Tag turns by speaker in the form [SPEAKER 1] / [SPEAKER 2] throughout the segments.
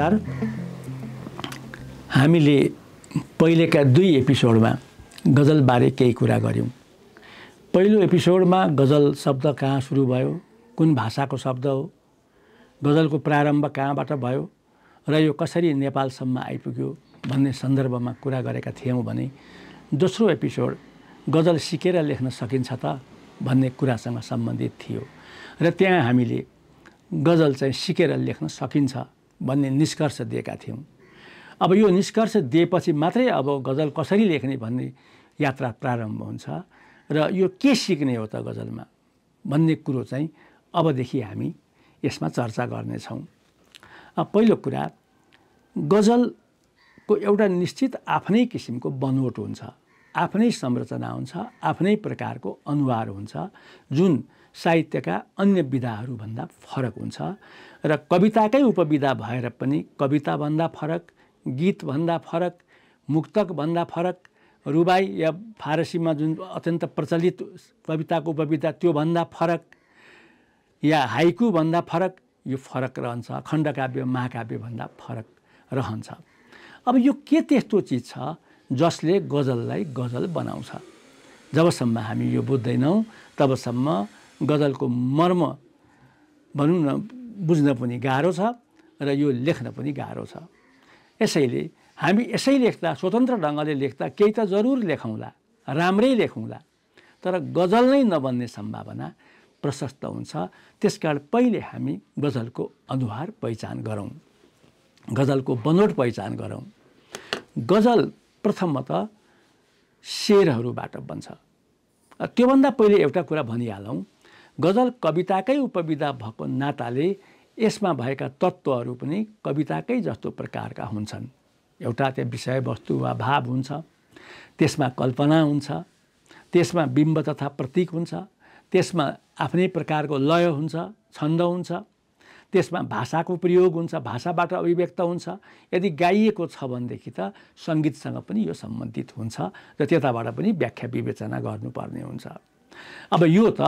[SPEAKER 1] नमस्कार। हामीले पहिलेका दुई एपिसोडमा गजलबारे केही कुरा गऱ्यौँ। पहिलो एपिसोडमा गजल शब्द कहाँ सुरु भयो कुन भाषाको शब्द हो गजलको प्रारम्भ कहाँबाट भयो र यो कसरी नेपालसम्म आइपुग्यो भन्ने सन्दर्भमा कुरा गरेका थियौँ भने दोस्रो एपिसोड गजल सिकेर लेख्न सकिन्छ त भन्ने कुरासँग सम्बन्धित थियो। र त्यहाँ हामीले गजल चाहिँ सिकेर लेख्न सकिन्छ भन्ने निष्कर्ष दिएका थियौँ। अब यो निष्कर्ष दिएपछि मात्रै अब गजल कसरी लेख्ने भन्ने यात्रा प्रारम्भ हुन्छ र यो के सिक्ने हो त गजलमा भन्ने कुरो चाहिँ अबदेखि हामी यसमा चर्चा गर्नेछौँ। पहिलो कुरा गजलको एउटा निश्चित आफ्नै किसिमको बनोट हुन्छ आफ्नै संरचना हुन्छ आफ्नै प्रकारको अनुहार हुन्छ जुन साहित्यका अन्य विधाहरूभन्दा फरक हुन्छ। र कविताकै उपविधा भएर पनि कविताभन्दा फरक गीतभन्दा फरक मुक्तकभन्दा फरक रुबाई या फारसीमा जुन अत्यन्त प्रचलित कविताको उपविधा त्योभन्दा फरक या हाइकुभन्दा फरक यो फरक रहन्छ खण्डकाव्य महाकाव्यभन्दा फरक रहन्छ। अब यो के त्यस्तो चिज छ जसले गजललाई गजल बनाउँछ? जबसम्म हामी यो बुझ्दैनौँ तबसम्म गजलको मर्म भनौँ न बुझ्न पनि गाह्रो छ र यो लेख्न पनि गाह्रो छ। यसैले हामी यसै लेख्दा स्वतन्त्र ढङ्गले लेख्दा केही त जरुर लेखौँला राम्रै लेखौँला तर गजल नै नबन्ने सम्भावना प्रशस्त हुन्छ। त्यसकारण पहिले हामी गजलको अनुहार पहिचान गरौँ गजलको बनोट पहिचान गरौँ। गजल प्रथमतः शेरहरूबाट बन्छ। त्योभन्दा पहिले एउटा कुरा भनिहालौँ। गजल कविताकै उपविधा भएको नाताले यसमा भएका तत्त्वहरू पनि कविताकै जस्तो प्रकारका हुन्छन्। एउटा त्यो विषयवस्तु वा भाव हुन्छ त्यसमा कल्पना हुन्छ त्यसमा बिम्ब तथा प्रतीक हुन्छ त्यसमा आफ्नै प्रकारको लय हुन्छ छन्द हुन्छ त्यसमा भाषाको प्रयोग हुन्छ भाषाबाट अभिव्यक्त हुन्छ। यदि गाइएको छ भनेदेखि त सङ्गीतसँग पनि यो सम्बन्धित हुन्छ र त्यताबाट पनि व्याख्या विवेचना गर्नुपर्ने हुन्छ। अब यो त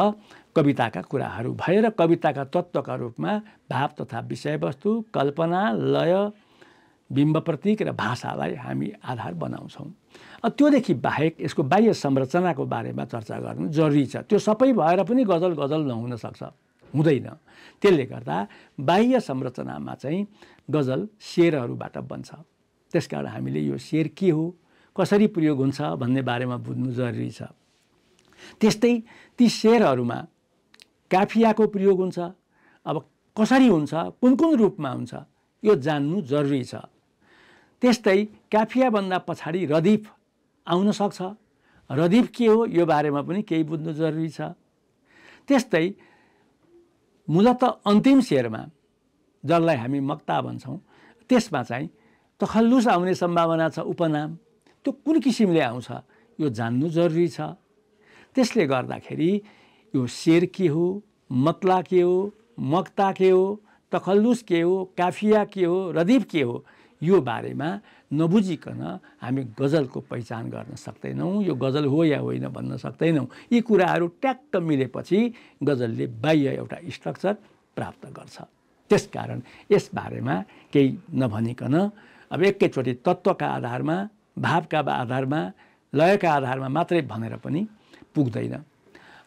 [SPEAKER 1] कविताका कुराहरू भएर कविताका तत्त्वका रूपमा भाव तथा विषयवस्तु कल्पना लय बिम्ब प्रतीक र भाषालाई हामी आधार बनाउँछौँ। त्योदेखि बाहेक यसको बाह्य संरचनाको बारेमा चर्चा गर्नु जरुरी छ। त्यो सबै भएर पनि गजल गजल नहुन सक्छ। हुँदैन। त्यसले गर्दा बाह्य संरचनामा चाहिँ गजल शेरहरूबाट बन्छ। त्यसकारण हामीले यो शेर के हो कसरी प्रयोग हुन्छ भन्ने बारेमा बुझ्नु जरुरी छ। त्यस्तै ती शेरहरूमा काफियाको प्रयोग हुन्छ। अब कसरी हुन्छ? कुन कुन रूपमा हुन्छ? यो जान्नु जरुरी छ। त्यस्तै काफियाभन्दा पछाडि रदिफ आउन सक्छ। रदिफ के हो? यो बारेमा पनि केही बुझ्नु जरुरी छ। त्यस्तै मूलत अन्तिम शेरमा जसलाई हामी मक्ता भन्छौँ त्यसमा चाहिँ तखल्लुस आउने सम्भावना छ उपनाम। त्यो कुन किसिमले आउँछ? यो जान्नु जरुरी छ। त्यसले गर्दाखेरि यो शेर के हो मतला के हो मक्ता के हो तखल्लुस के हो काफिया के हो रदिफ के हो यो बारेमा नबुझिकन हामी गजलको पहिचान गर्न सक्दैनौँ। यो गजल हो या होइन भन्न सक्दैनौँ। यी कुराहरू ट्याक्क मिलेपछि गजलले बाह्य एउटा स्ट्रक्चर प्राप्त गर्छ। त्यसकारण यसबारेमा केही नभनिकन अब एकैचोटि तत्त्वका आधारमा भावका आधारमा लयका आधारमा मात्रै भनेर पनि पुग्दैन।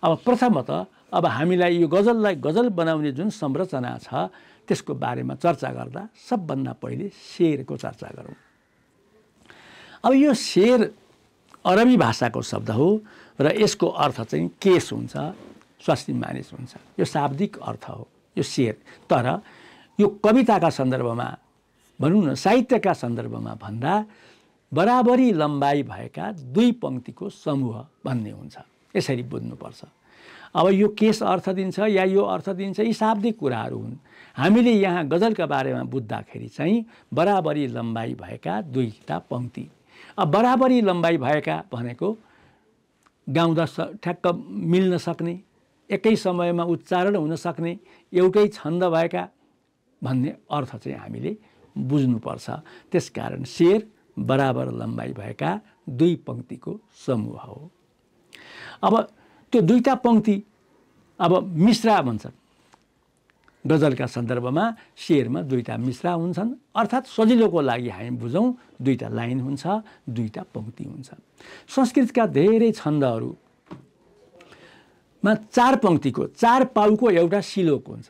[SPEAKER 1] अब प्रथमतः अब हामीलाई यो गजललाई गजल बनाउने जुन संरचना छ त्यसको बारेमा चर्चा गर्दा सबभन्दा पहिले शेरको चर्चा गरौँ। अब यो शेर अरबी भाषाको शब्द हो र यसको अर्थ चाहिँ केस हुन्छ स्वास्नी मानिस हुन्छ। यो शाब्दिक अर्थ हो यो शेर। तर यो कविताका सन्दर्भमा भनौँ न साहित्यका सन्दर्भमा भन्दा बराबरी लम्बाइ भएका दुई पङ्क्तिको समूह भन्ने हुन्छ। यसरी बुझ्नुपर्छ। अब यो केस अर्थ दिन्छ या यो अर्थ दिन्छ यी शाब्दिक कुराहरू हुन्। हामीले यहाँ गजलका बारेमा बुझ्दाखेरि चाहिँ बराबरी लम्बाइ भएका दुईवटा पङ्क्ति। अब बराबरी लम्बाइ भएका भनेको गाउँदा स ठ्याक्क मिल्न सक्ने एकै समयमा उच्चारण हुन सक्ने एउटै छन्द भएका भन्ने अर्थ चाहिँ हामीले बुझ्नुपर्छ। त्यसकारण शेर बराबर लम्बाइ भएका दुई पङ्क्तिको समूह हो। अब त्यो दुईवटा पङ्क्ति अब मिश्रा भन्छन्। गजलका सन्दर्भमा शेरमा दुईवटा मिश्रा हुन्छन्। अर्थात् सजिलोको लागि हामी बुझौँ दुईवटा लाइन हुन्छ दुईवटा पङ्क्ति हुन्छ। संस्कृतका धेरै छन्दहरूमा चार पङ्क्तिको चार पाउको एउटा सिलोक हुन्छ।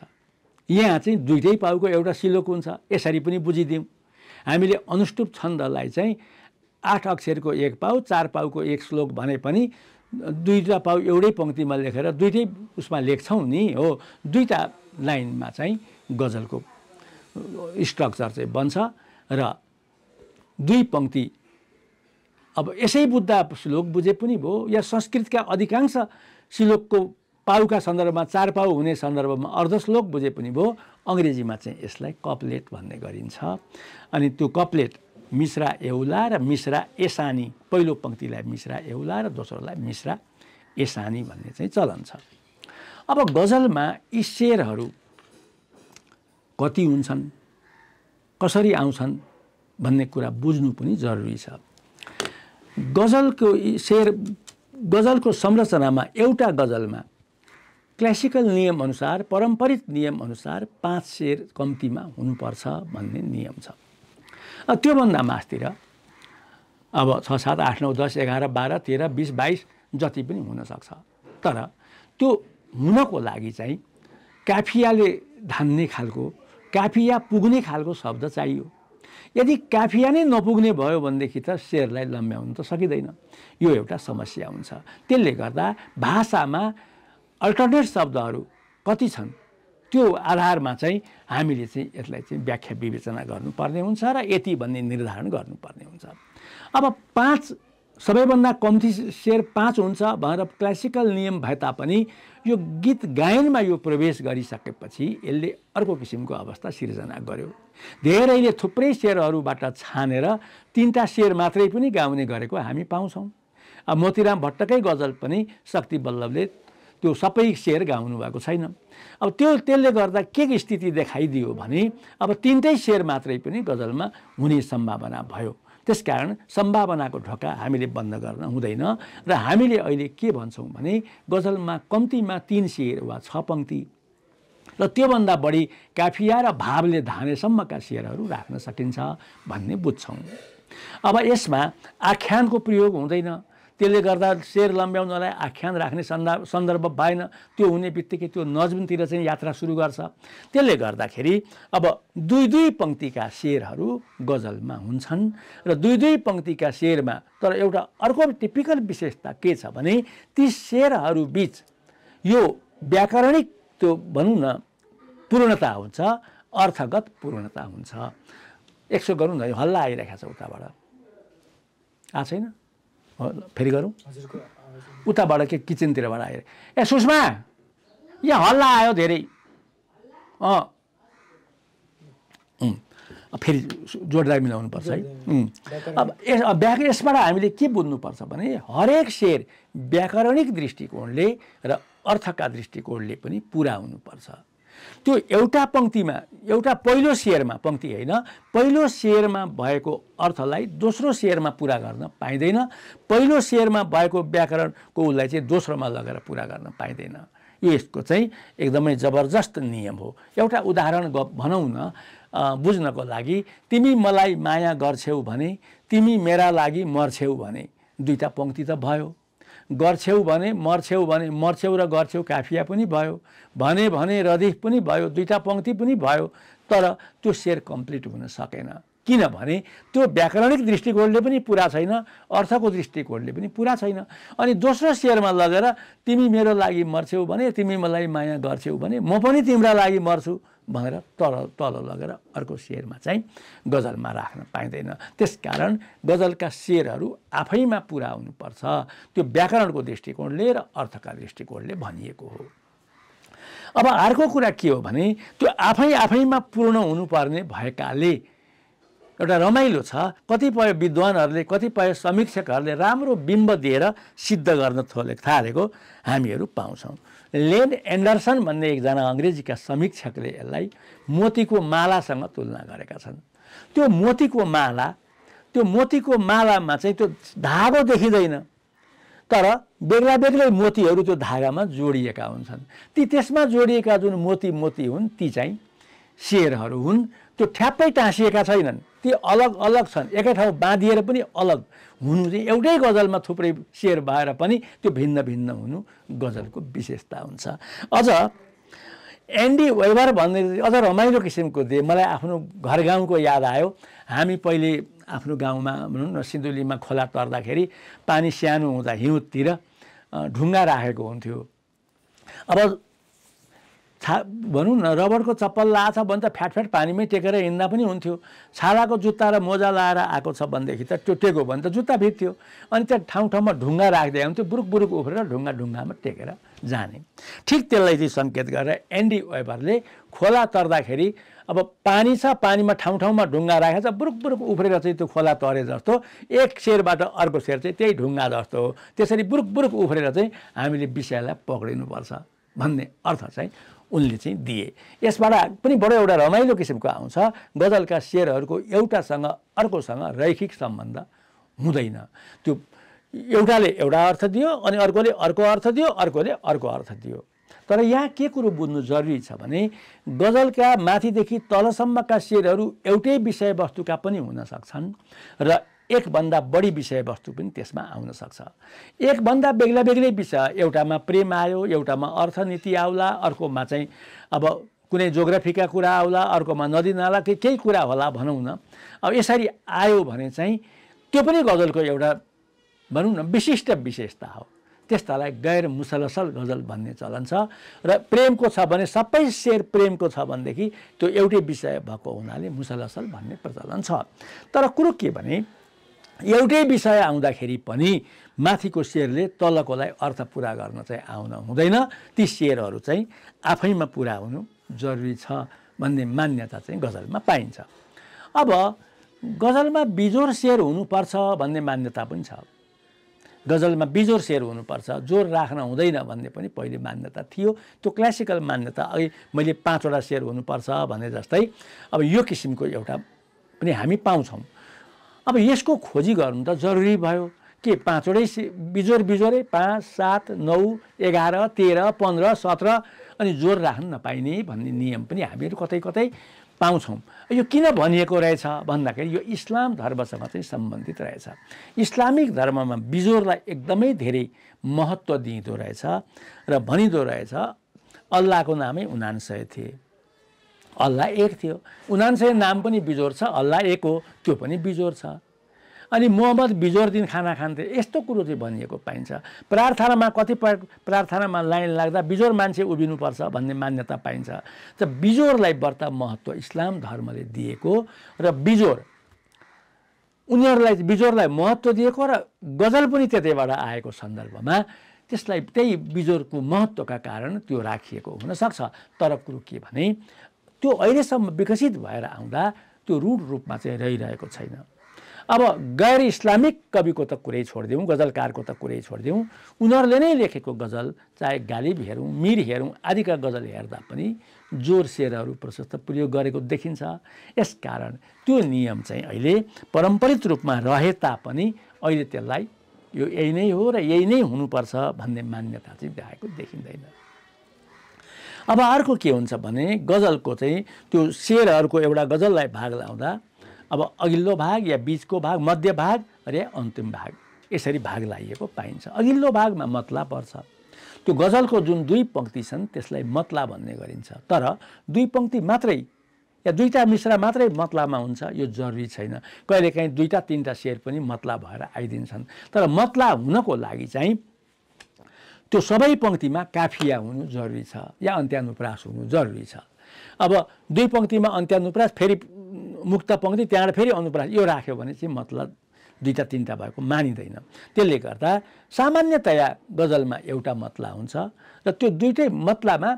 [SPEAKER 1] यहाँ चाहिँ दुइटै पाउको एउटा सिलोक हुन्छ। यसरी पनि बुझिदिउँ। हामीले अनुष्टुप छन्दलाई चाहिँ आठ अक्षरको एक पाउ चार पाउको एक श्लोक भने पनि दुईवटा पाउ एउटै पङ्क्तिमा लेखेर दुइटै उसमा लेख्छौँ नि हो। दुईवटा लाइनमा चाहिँ गजलको स्ट्रक्चर चाहिँ बन्छ र दुई पङ्क्ति अब यसै बुझ्दा श्लोक बुझे पनि भयो। या संस्कृतका अधिकांश श्लोकको पाउका सन्दर्भमा चार पाउ हुने सन्दर्भमा अर्धश्लोक बुझे पनि भयो। अङ्ग्रेजीमा चाहिँ यसलाई कपलेट भन्ने गरिन्छ। अनि त्यो कपलेट मिश्रा एउला र मिश्रा एसानी। पहिलो पङ्क्तिलाई मिश्रा एउला र दोस्रोलाई मिश्रा एसानी भन्ने चाहिँ चलन छ। अब गजलमा यी शेरहरू कति हुन्छन् कसरी आउँछन् भन्ने कुरा बुझ्नु पनि जरुरी छ। गजलको शेर गजलको संरचनामा एउटा गजलमा क्लासिकल नियमअनुसार पारम्परिक नियमअनुसार पाँच शेर कम्तीमा हुनुपर्छ भन्ने नियम छ। त्योभन्दा मासतिर। अब छ सात आठ नौ दस एघार बाह्र तेह्र बिस बाइस जति पनि हुनसक्छ। तर त्यो हुनको लागि चाहिँ काफियाले धान्ने खालको काफिया पुग्ने खालको शब्द चाहियो। यदि काफिया नै नपुग्ने भयो भनेदेखि त शेरलाई लम्ब्याउनु त सकिँदैन। यो एउटा समस्या हुन्छ। त्यसले गर्दा भाषामा अल्टरनेट शब्दहरू कति छन्? त्यो आधारमा चाहिँ हामीले चाहिँ यसलाई चाहिँ व्याख्या विवेचना गर्नुपर्ने हुन्छ र यति भन्ने निर्धारण गर्नुपर्ने हुन्छ। अब पाँच सबैभन्दा कम्ती सेयर पाँच हुन्छ भनेर क्लासिकल नियम भए तापनि यो गीत गायनमा यो प्रवेश गरिसकेपछि यसले अर्को किसिमको अवस्था सिर्जना गर्यो। धेरैले थुप्रै सेयरहरूबाट छानेर तिनवटा सेयर मात्रै पनि गाउने गरेको हामी पाउँछौँ। अब मोतीराम भट्टकै गजल पनि शक्ति बल्लभले त्यो सबै सेयर गाउनु भएको छैन। अब त्यो त्यसले गर्दा के स्थिति देखाइदियो भने अब तिनटै सेयर मात्रै पनि गजलमा हुने सम्भावना भयो। त्यसकारण सम्भावनाको ढोका हामीले बन्द गर्न हुँदैन र हामीले अहिले के भन्छौँ भने गजलमा कम्तीमा तिन सेयर वा छ पङ्क्ति र त्योभन्दा बढी काफिया र भावले धानेसम्मका सेयरहरू राख्न सकिन्छ भन्ने बुझ्छौँ। अब यसमा आख्यानको प्रयोग हुँदैन। त्यसले गर्दा शेर लम्ब्याउनलाई आख्यान राख्ने सन्दर्भ सन्दर्भ भएन। त्यो हुने बित्तिकै त्यो नजमतिर चाहिँ यात्रा सुरु गर्छ। त्यसले गर्दाखेरि अब दुई दुई पङ्क्तिका शेरहरू गजलमा हुन्छन् र दुई दुई पङ्क्तिका शेरमा तर एउटा अर्को टिपिकल विशेषता के छ भने ती शेरहरू बिच यो व्याकरणिक त्यो भनौँ न पूर्णता हुन्छ अर्थगत पूर्णता हुन्छ। एकसो गरौँ न हल्ला आइरहेको छ उताबाट। आएको छैन? फेरि गरौँ? उताबाट के किचनतिरबाट आएर ए सुषमा! यहाँ हल्ला आयो धेरै। अँ। फेरि जोडदार मिलाउनुपर्छ है। अब यस व्याक यसबाट हामीले के बुझ्नुपर्छ भने हरेक शेर व्याकरणिक दृष्टिकोणले र अर्थका दृष्टिकोणले पनि पुरा हुनुपर्छ। त्यो एउटा पङ्क्तिमा एउटा पहिलो सेयरमा पङ्क्ति होइन पहिलो सेयरमा भएको अर्थलाई दोस्रो सेयरमा पुरा गर्न पाइँदैन पहिलो सेयरमा भएको व्याकरणको उसलाई चाहिँ दोस्रोमा लगेर पुरा गर्न पाइँदैन। यसको चाहिँ एकदमै जबरजस्त नियम हो। एउटा उदाहरण ग भनौँ न बुझ्नको लागि तिमी मलाई माया गर्छौ भने तिमी मेरा लागि मर्छेउ भने। दुईवटा पङ्क्ति त भयो। गर्छेउ भने मर्छेउ भने मर्छेउ र गर्छेउ काफिया पनि भयो। भने भने रदिफ पनि भयो दुईवटा पङ्क्ति पनि भयो तर त्यो सेयर कम्प्लिट हुन सकेन। किनभने त्यो व्याकरणिक दृष्टिकोणले पनि पुरा छैन अर्थको दृष्टिकोणले पनि पुरा छैन। अनि दोस्रो सेयरमा लगेर तिमी मेरो लागि मर्छेउ भने तिमी मलाई माया गर्छेउ भने म पनि तिम्रा लागि मर्छु। भनेर तल तल लगेर अर्को सेयरमा चाहिँ गजलमा राख्न पाइँदैन। त्यसकारण गजलका सेयरहरू आफैमा पुरा हुनुपर्छ। त्यो व्याकरणको दृष्टिकोणले र अर्थका दृष्टिकोणले भनिएको हो। अब अर्को कुरा के हो भने त्यो आफै आफैमा पूर्ण हुनुपर्ने भएकाले एउटा रमाइलो छ। कतिपय विद्वानहरूले कतिपय समीक्षकहरूले राम्रो बिम्ब दिएर सिद्ध गर्न थोले थालेको हामीहरू पाउँछौँ। लेन एन्डरसन भन्ने एकजना अङ्ग्रेजीका समीक्षकले यसलाई मोतीको मालासँग तुलना गरेका छन्। त्यो मोतीको माला त्यो मोतीको मालामा चाहिँ त्यो धागो देखिँदैन तर बेग्ला बेग्लै मोतीहरू त्यो धागामा जोडिएका हुन्छन्। ती त्यसमा जोडिएका जुन मोती मोती हुन् ती चाहिँ सेयरहरू हुन् त्यो ठ्याप्पै टाँसिएका छैनन्। ती अलग अलग छन्। एकै ठाउँ बाँधिएर पनि अलग हुनु चाहिँ एउटै गजलमा थुप्रै सेयर भएर पनि त्यो भिन्न भिन्न हुनु गजलको विशेषता हुन्छ। अझ एन्डी वेबर भन्ने अझ रमाइलो किसिमको दिए मलाई आफ्नो घर गाउँको याद आयो। हामी पहिले आफ्नो गाउँमा भनौँ न सिन्धुलीमा खोला तर्दाखेरि पानी सानो हुँदा हिउँतिर ढुङ्गा राखेको हुन्थ्यो। अब छा भनौँ न रबरको चप्पल लाछ भने त फ्याट पानीमै टेकेर हिँड्दा पनि हुन्थ्यो। छालाको जुत्ता र मोजा लाएर आएको छ भनेदेखि त त्यो टेको भने त जुत्ता भित्थ्यो। अनि त्यहाँ ठाउँ ठाउँमा ढुङ्गा राख्दै हुन्थ्यो बुरुक बुरुक उफ्रेर ढुङ्गा ढुङ्गामा टेकेर जाने। ठिक त्यसलाई चाहिँ सङ्केत गरेर एन्डी वेबरले खोला तर्दाखेरि अब पानी छ पानीमा ठाउँ ठाउँमा ढुङ्गा राखेको छ बुरुक बुरुक उफ्रेर चाहिँ त्यो खोला तरे जस्तो एक सेरबाट अर्को सेर चाहिँ त्यही ढुङ्गा जस्तो हो। त्यसरी बुरुक बुरुक उफ्रेर चाहिँ हामीले विषयलाई पक्रिनुपर्छ भन्ने अर्थ चाहिँ उनले चाहिँ दिए। यसबाट पनि बडो एउटा रमाइलो किसिमको आउँछ। गजलका शेरहरूको एउटासँग अर्कोसँग रैखिक सम्बन्ध हुँदैन। त्यो एउटाले एउटा अर्थ दियो अनि अर्कोले अर्को अर्थ दियो अर्कोले अर्को अर्थ दियो। तर यहाँ के कुरो बुझ्नु जरुरी छ भने गजलका माथिदेखि तलसम्मका शेरहरू एउटै विषयवस्तुका पनि हुन सक्छन् र एकभन्दा बढी विषयवस्तु पनि त्यसमा आउन सक्छ। एकभन्दा बेग्ला बेग्लै विषय एउटामा प्रेम आयो एउटामा अर्थनीति आउला अर्कोमा चाहिँ अब कुनै जोग्राफीका कुरा आउला अर्कोमा नदीनाला के केही कुरा होला भनौँ न। अब यसरी आयो भने चाहिँ त्यो पनि गजलको एउटा भनौँ न विशिष्ट विशेषता हो। त्यस्तालाई गैर मुसलसल गजल भन्ने चलन छ र प्रेमको छ भने सबै शेर प्रेमको छ भनेदेखि त्यो एउटै विषय भएको हुनाले मुसलसल भन्ने प्रचलन छ। तर कुरो के भने एउटै विषय आउँदाखेरि पनि माथिको शेरले तलकोलाई अर्थ पुरा गर्न चाहिँ आउन हुँदैन ती शेरहरू चाहिँ आफैमा पुरा हुनु जरुरी छ भन्ने मान्यता चाहिँ गजलमा पाइन्छ। अब गजलमा बिजोर शेर हुनुपर्छ भन्ने मान्यता पनि छ। गजलमा बिजोर शेर हुनुपर्छ जोर राख्न हुँदैन भन्ने पनि पहिले मान्यता थियो। त्यो क्लासिकल मान्यता अघि मैले पाँचवटा शेर हुनुपर्छ भने जस्तै अब यो किसिमको एउटा पनि हामी पाउँछौँ। अब यसको खोजी गर्नु त जरुरी भयो। के पाँचवटै बिजोर बिजोरै पाँच सात नौ एघार तेह्र पन्ध्र सत्र अनि जोर राख्नु नपाइने भन्ने नियम पनि हामीहरू कतै कतै पाउँछौँ। यो किन भनिएको रहेछ भन्दाखेरि यो इस्लाम धर्मसँग चाहिँ सम्बन्धित रहेछ। इस्लामिक धर्ममा बिजोरलाई एकदमै धेरै महत्त्व दिइँदो रहेछ र भनिँदो रहेछ अल्लाहको नामै उनान्सय थिए। अल्लाह एक थियो। उनान्सय नाम पनि बिजोर छ अल्लाह एक हो त्यो पनि बिजोर छ। अनि मोहम्मद बिजोर दिन खाना खान्थे यस्तो कुरो चाहिँ भनिएको पाइन्छ। प्रार्थनामा कतिपय प्रार्थनामा लाइन लाग्दा बिजोर मान्छे उभिनुपर्छ भन्ने मान्यता पाइन्छ। त बिजोरलाई बढ्ता महत्त्व इस्लाम धर्मले दिएको र बिजोर उनीहरूलाई बिजोरलाई महत्त्व दिएको र गजल पनि त्यतैबाट आएको सन्दर्भमा त्यसलाई त्यही बिजोरको महत्त्वका कारण त्यो राखिएको हुनसक्छ। तर कुरो के भने त्यो अहिलेसम्म विकसित भएर आउँदा त्यो रूढ रूपमा चाहिँ रहिरहेको छैन। अब गैर इस्लामिक कविको त कुरै छोडिदिउँ गजलकारको त कुरै छोडिदिउँ। उनीहरूले नै लेखेको गजल चाहे गालिब हेरौँ मिर हेरौँ आदिका गजल हेर्दा पनि जोर सेरहरू प्रशस्त प्रयोग गरेको देखिन्छ। यसकारण त्यो नियम चाहिँ अहिले पारम्परिक रूपमा रहे तापनि अहिले त्यसलाई यो यही नै हो र यही नै हुनुपर्छ भन्ने मान्यता चाहिँ देखाएको देखिँदैन। अब अर्को के हुन्छ भने गजलको चाहिँ त्यो शेरहरूको एउटा गजललाई भाग लाउँदा अब अघिल्लो भाग या बिचको भाग मध्य भाग र अन्तिम भाग यसरी भाग लाइएको पाइन्छ। अघिल्लो भागमा मतला पर्छ। त्यो गजलको जुन दुई पङ्क्ति छन् त्यसलाई मतला भन्ने गरिन्छ। तर दुई पङ्क्ति मात्रै या दुईवटा मिश्रा मात्रै मतलामा हुन्छ यो जरुरी छैन। कहिलेकाहीँ दुईवटा तिनवटा सेयर पनि मतला भएर आइदिन्छन्। तर मतला हुनको लागि चाहिँ त्यो सबै पङ्क्तिमा काफिया हुनु जरुरी छ या अन्त्यानुप्रास हुनु जरुरी छ। अब दुई पङ्क्तिमा अन्त्यानुप्रास फेरि मुक्त पङ्क्ति त्यहाँबाट फेरि अनुप्रास यो राख्यो भने चाहिँ मतलब दुईवटा तिनवटा भएको मानिँदैन। त्यसले गर्दा सामान्यतया गजलमा एउटा मतला हुन्छ र त्यो दुइटै मतलामा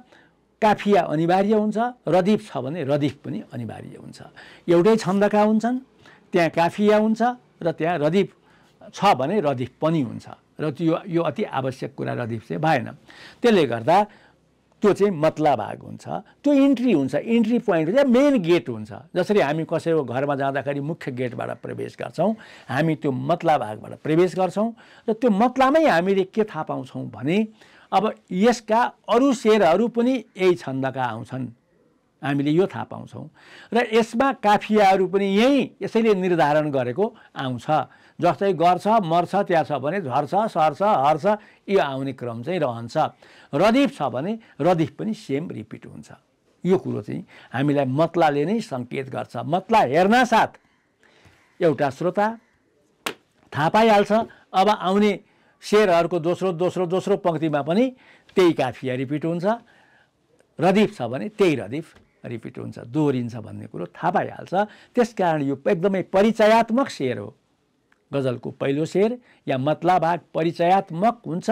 [SPEAKER 1] काफिया अनिवार्य हुन्छ रदिफ छ भने रदिफ पनि अनिवार्य हुन्छ। एउटै छन्दका हुन्छन् त्यहाँ काफिया हुन्छ र त्यहाँ रदिफ छ भने रदिफ पनि हुन्छ। र त्यो यो अति आवश्यक कुरा रदिफ चाहिँ भएन। त्यसले गर्दा त्यो चाहिँ मतला भाग हुन्छ। त्यो इन्ट्री हुन्छ। इन्ट्री पोइन्ट हुन्छ मेन गेट हुन्छ। जसरी हामी कसैको घरमा जाँदाखेरि मुख्य गेटबाट प्रवेश गर्छौँ हामी त्यो मतला भागबाट प्रवेश गर्छौँ र त्यो मतलामै हामीले के थाहा पाउँछौँ भने अब यसका अरू शेरहरू पनि यही छन्दका आउँछन्। हामीले यो थाहा पाउँछौँ। र यसमा काफियाहरू पनि यहीँ यसैले निर्धारण गरेको आउँछ। जस्तै गर्छ मर्छ त्यहाँ छ भने झर्छ सर्छ हर्छ यो आउने क्रम चाहिँ रहन्छ। रदिफ छ भने रदिफ पनि सेम रिपिट हुन्छ। यो कुरो चाहिँ हामीलाई मतलाले नै सङ्केत गर्छ। मतला हेर्न साथ। एउटा श्रोता थाहा पाइहाल्छ अब आउने शेरहरूको दोस्रो दोस्रो दोस्रो पङ्क्तिमा पनि त्यही काफिया रिपिट हुन्छ। रदिफ छ भने त्यही रदिफ रिपिट हुन्छ। दोहोरिन्छ भन्ने कुरो थाहा पाइहाल्छ। त्यस कारण यो एकदमै परिचयात्मक शेर हो। गजलको पहिलो शेर या मतला भाग परिचयात्मक हुन्छ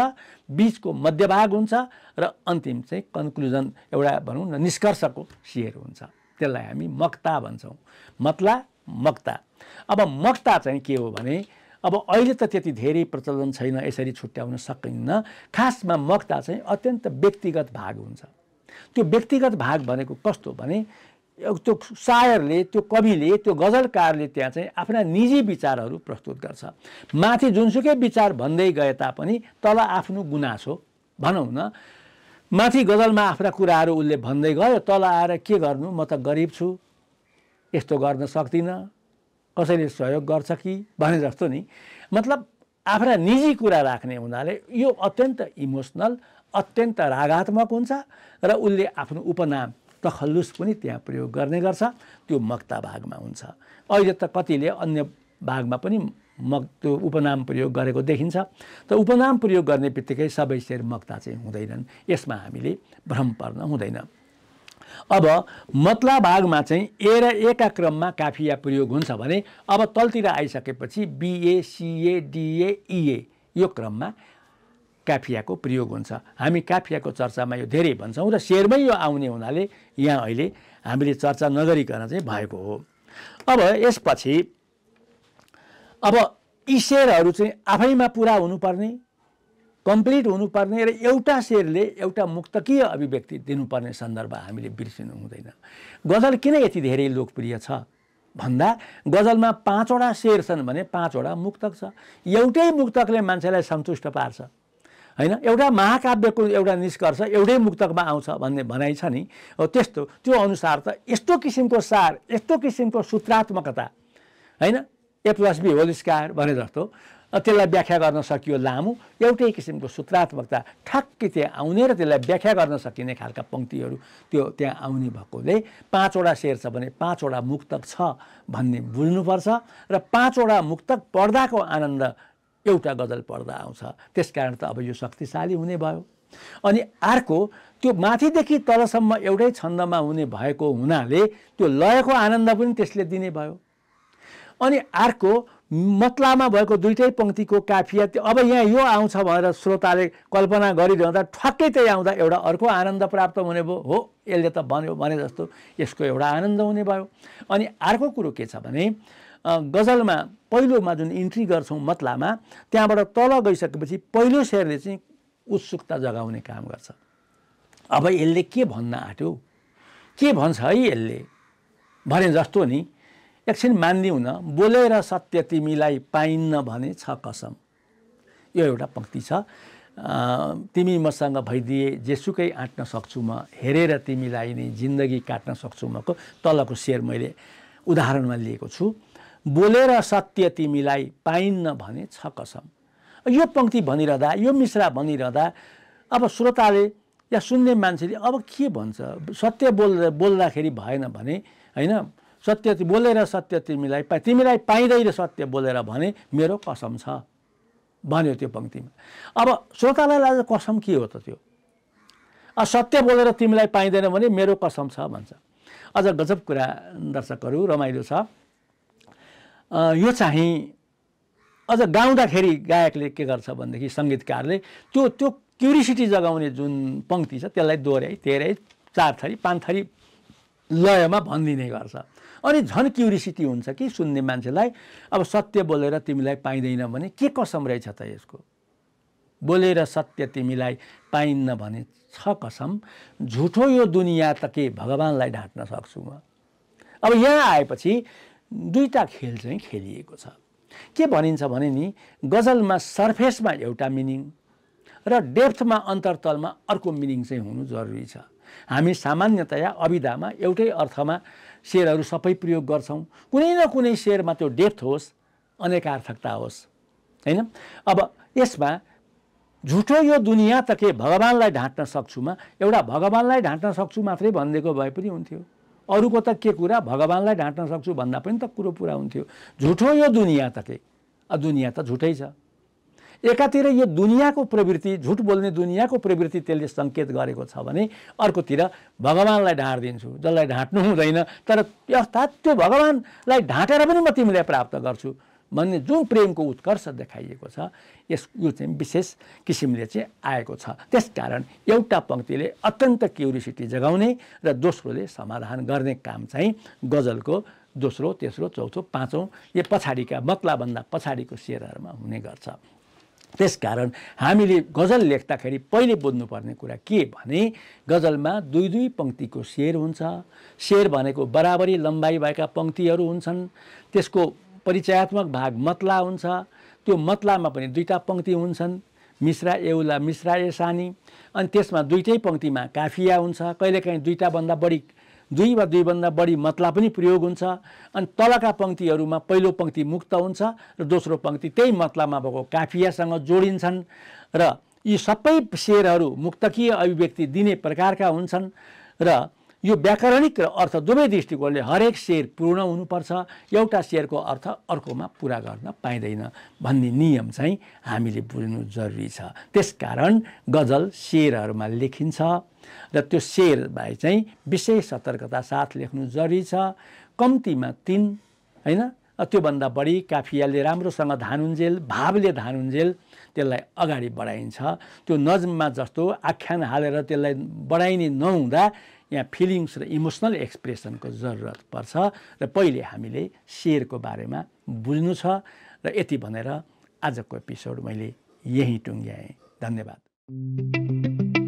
[SPEAKER 1] बिचको मध्यभाग हुन्छ र अन्तिम चाहिँ कन्क्लुजन एउटा भनौँ न निष्कर्षको शेर हुन्छ। त्यसलाई हामी मक्ता भन्छौँ। मतला मक्ता। अब मक्ता चाहिँ के हो भने अब अहिले त त्यति धेरै प्रचलन छैन यसरी छुट्याउन सकिन्न। खासमा मक्ता चाहिँ अत्यन्त व्यक्तिगत भाग हुन्छ। त्यो व्यक्तिगत भाग भनेको कस्तो भने त्यो सायरले त्यो कविले त्यो गजलकारले त्यहाँ चाहिँ आफ्ना निजी विचारहरू प्रस्तुत गर्छ। माथि जुनसुकै विचार भन्दै गए तापनि तल आफ्नो गुनासो भनौँ न माथि गजलमा आफ्ना कुराहरू उसले भन्दै गयो तल आएर के गर्नु? म त गरिब छु। यस्तो गर्न सक्दिनँ। कसैले सहयोग गर्छ कि? भने जस्तो नि। मतलब आफ्ना निजी कुरा राख्ने हुनाले यो अत्यन्त इमोसनल अत्यन्त रागात्मक हुन्छ र उसले आफ्नो उपनाम तखल्लुस पनि त्यहाँ प्रयोग गर्ने गर्छ। त्यो मक्ता भागमा हुन्छ। अहिले त कतिले अन्य भागमा पनि मक त्यो उपनाम प्रयोग गरेको देखिन्छ। त उपनाम प्रयोग गर्ने बित्तिकै सबै शेर मक्ता चाहिँ हुँदैनन्। यसमा हामीले भ्रम पर्न हुँदैन। अब मतला भागमा चाहिँ ए र एका क्रममा काफिया प्रयोग हुन्छ भने अब तलतिर आइसकेपछि बिए सिए डिए इए यो क्रममा काफियाको प्रयोग हुन्छ। हामी काफियाको चर्चामा यो धेरै भन्छौँ र शेरमै यो आउने हुनाले यहाँ अहिले हामीले चर्चा नगरिकन चाहिँ भएको हो। अब यसपछि अब यी शेरहरू चाहिँ आफैमा पुरा हुनुपर्ने कम्प्लिट हुनुपर्ने र एउटा शेरले एउटा मुक्तकीय अभिव्यक्ति दिनुपर्ने सन्दर्भ हामीले बिर्सिनु हुँदैन। गजल किन यति धेरै लोकप्रिय छ? भन्दा गजलमा पाँचवटा शेर छन् भने पाँचवटा मुक्तक छ। एउटै मुक्तकले मान्छेलाई सन्तुष्ट पार्छ। होइन? एउटा महाकाव्यको एउटा निष्कर्ष एउटै मुक्तकमा आउँछ भन्ने भनाइ छ नि। हो त्यस्तो। त्यो अनुसार त यस्तो किसिमको सार यस्तो किसिमको सूत्रात्मकता होइन? ए प्लस बी होल भने जस्तो त्यसलाई व्याख्या गर्न सकियो लामो एउटै किसिमको सूत्रात्मकता ठ्याक्कै त्यहाँ आउने र त्यसलाई व्याख्या गर्न सकिने खालका पङ्क्तिहरू त्यो त्यहाँ आउने भएकोले पाँचवटा शेर छ भने पाँचवटा मुक्तक छ भन्ने बुझ्नुपर्छ र पाँचवटा मुक्तक पढ्दाको आनन्द एउटा गजल पढ्दा आउँछ। त्यस कारण त अब यो शक्तिशाली हुने भयो। अनि अर्को त्यो माथिदेखि तलसम्म एउटै छन्दमा हुने भएको हुनाले त्यो लयको आनन्द पनि त्यसले दिने भयो। अनि अर्को मतलामा भएको दुइटै पङ्क्तिको काफिया त्यो अब यहाँ यो आउँछ भनेर श्रोताले कल्पना गरिरहँदा ठ्याक्कै त्यही आउँदा एउटा अर्को आनन्द प्राप्त हुने भयो। हो यसले त भन्यो भने जस्तो यसको एउटा आनन्द हुने भयो। अनि अर्को कुरो के छ भने गजलमा पहिलोमा जुन इन्ट्री गर्छौँ मतलामा त्यहाँबाट तल गइसकेपछि पहिलो शेरले चाहिँ उत्सुकता जगाउने काम गर्छ। अब यसले के भन्न आँट्यो? के भन्छ है यसले? भने जस्तो नि एकछिन मानिदिउँ न बोलेर सत्य तिमीलाई पाइन्न भने छ कसम। यो एउटा पङ्क्ति छ। तिमी मसँग भइदिए जेसुकै आँट्न सक्छु म हेरेर तिमीलाई नै जिन्दगी काट्न सक्छु मको तलको शेर मैले उदाहरणमा लिएको छु। बोलेर सत्य तिमीलाई पाइन्न भने छ कसम। यो पङ्क्ति भनिरहँदा यो मिश्रा भनिरहँदा अब श्रोताले या सुन्ने मान्छेले अब के भन्छ? सत्य बोल बोल्दाखेरि भएन भने होइन? सत्य बोलेर सत्य तिमीलाई पा तिमीलाई पाइँदैन सत्य बोलेर भने मेरो कसम छ भन्यो त्यो पङ्क्तिमा। अब श्रोतालाई लाग्छ कसम के हो त त्यो? सत्य बोलेर तिमीलाई पाइँदैन भने मेरो कसम छ भन्छ। अझ गजब कुरा दर्शकहरू रमाइलो छ। यो चाहिँ अझ गाउँदाखेरि गायकले के गर्छ भनेदेखि सङ्गीतकारले त्यो त्यो क्युरिसिटी जगाउने जुन पङ्क्ति छ त्यसलाई दोहोऱ्याइ तेह्रै चार थरी पाँच थरी लयमा भनिदिने गर्छ। अनि झन् क्युरिसिटी हुन्छ कि सुन्ने मान्छेलाई अब सत्य बोलेर तिमीलाई पाइँदैन भने के कसम रहेछ त यसको? बोलेर सत्य तिमीलाई पाइन्न भने छ कसम झुठो यो दुनियाँ त के भगवान्लाई ढाँट्न सक्छु म? अब यहाँ आएपछि दुईवटा खेल चाहिँ खेलिएको छ। के भनिन्छ भने नि गजलमा सर्फेसमा एउटा मिनिङ र डेप्थमा अन्तर्तलमा अर्को मिनिङ चाहिँ हुनु जरुरी छ। हामी सामान्यतया अविधामा एउटै अर्थमा शेरहरू सबै प्रयोग गर्छौँ। कुनै न कुनै शेरमा त्यो डेप्थ होस् अनेकार्थकता होस् होइन? अब यसमा झुठो यो दुनियाँ त के भगवान्लाई ढाँट्न सक्छुमा एउटा भगवान्लाई ढाँट्न सक्छु मात्रै भनिदिएको भए पनि हुन्थ्यो। अरूको त के कुरा? भगवान्लाई ढाँट्न सक्छु भन्दा पनि त कुरो पुरा हुन्थ्यो। झुठो यो दुनियाँ त के? दुनियाँ त झुटै छ। एकातिर यो दुनियाँको प्रवृत्ति झुट बोल्ने दुनियाँको प्रवृत्ति त्यसले सङ्केत गरेको छ भने अर्कोतिर भगवान्लाई ढाँटिदिन्छु। जसलाई ढाँट्नु हुँदैन तर अर्थात् त्यो भगवान्लाई ढाँटेर पनि म तिमीलाई प्राप्त गर्छु। भन्ने जुन प्रेमको उत्कर्ष देखाइएको छ यस यो चाहिँ विशेष किसिमले चाहिँ आएको छ। त्यसकारण एउटा पङ्क्तिले अत्यन्त क्युरिसिटी जगाउने र दोस्रोले समाधान गर्ने काम चाहिँ गजलको दोस्रो तेस्रो चौथो पाँचौँ यो पछाडिका मतलाभन्दा पछाडिको शेरहरूमा हुने गर्छ। त्यसकारण हामीले गजल लेख्दाखेरि पहिले बुझ्नुपर्ने कुरा के भने गजलमा दुई दुई पङ्क्तिको शेर हुन्छ। शेर भनेको बराबरी लम्बाइ भएका पङ्क्तिहरू हुन्छन्। त्यसको परिचयात्मक भाग मतला हुन्छ। त्यो मतलामा पनि दुईवटा पङ्क्ति हुन्छन्। मिश्रा एउला मिश्रा ए सानी अनि त्यसमा दुइटै पङ्क्तिमा काफिया हुन्छ। कहिलेकाहीँ दुईवटाभन्दा बढी दुई वा दुईभन्दा बढी मतला पनि प्रयोग हुन्छ। अनि तलका पङ्क्तिहरूमा पहिलो पङ्क्ति मुक्त हुन्छ र दोस्रो पङ्क्ति त्यही मतलामा भएको काफियासँग जोडिन्छन् र यी सबै शेरहरू मुक्तकीय अभिव्यक्ति दिने प्रकारका हुन्छन् र यो व्याकरणिक र अर्थ दुवै दृष्टिकोणले हरेक शेर पूर्ण हुनुपर्छ एउटा शेरको अर्थ अर्कोमा पुरा गर्न पाइँदैन भन्ने नियम चाहिँ हामीले बुझ्नु जरुरी छ। त्यसकारण गजल शेरहरूमा लेखिन्छ र त्यो शेरलाई चाहिँ विशेष सतर्कता साथ लेख्नु जरुरी छ। कम्तीमा तिन होइन? त्योभन्दा बढी काफियाले राम्रोसँग धानुन्जेल भावले धानुन्जेल त्यसलाई अगाडि बढाइन्छ। त्यो नजममा जस्तो आख्यान हालेर त्यसलाई बढाइने नहुँदा यहाँ फिलिङ्स र इमोसनल एक्सप्रेसनको जरुरत पर्छ र पहिले हामीले शेरको बारेमा बुझ्नु छ र यति भनेर आजको एपिसोड मैले यहीँ टुङ्ग्याएँ। धन्यवाद।